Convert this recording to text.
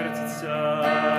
сердца.